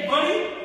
ain't.